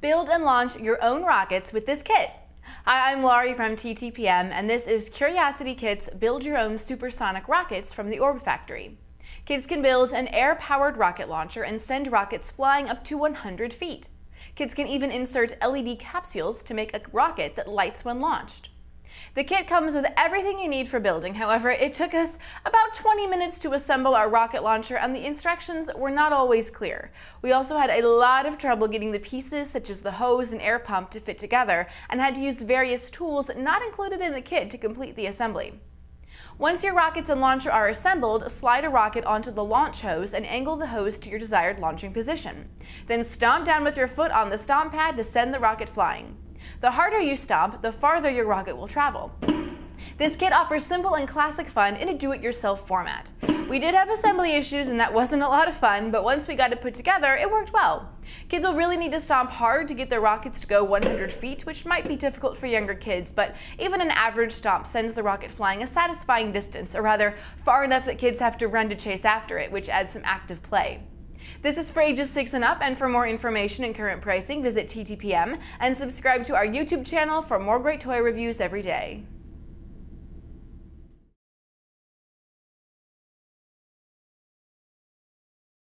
Build and launch your own rockets with this kit. Hi, I'm Laurie from TTPM, and this is Curiosity Kit's Build Your Own Supersonic Rockets from the Orb Factory. Kids can build an air-powered rocket launcher and send rockets flying up to 100 feet. Kids can even insert LED capsules to make a rocket that lights when launched. The kit comes with everything you need for building, however, it took us about 20 minutes to assemble our rocket launcher and the instructions were not always clear. We also had a lot of trouble getting the pieces such as the hose and air pump to fit together and had to use various tools not included in the kit to complete the assembly. Once your rockets and launcher are assembled, slide a rocket onto the launch hose and angle the hose to your desired launching position. Then stomp down with your foot on the stomp pad to send the rocket flying. The harder you stomp, the farther your rocket will travel. This kit offers simple and classic fun in a do-it-yourself format. We did have assembly issues and that wasn't a lot of fun, but once we got it put together, it worked well. Kids will really need to stomp hard to get their rockets to go 100 feet, which might be difficult for younger kids, but even an average stomp sends the rocket flying a satisfying distance, or rather, far enough that kids have to run to chase after it, which adds some active play. This is for ages 6 and up, and for more information and current pricing, visit TTPM and subscribe to our YouTube channel for more great toy reviews every day.